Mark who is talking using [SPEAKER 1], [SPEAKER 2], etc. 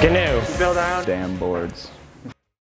[SPEAKER 1] Canoe.
[SPEAKER 2] Build out.
[SPEAKER 3] Damn boards.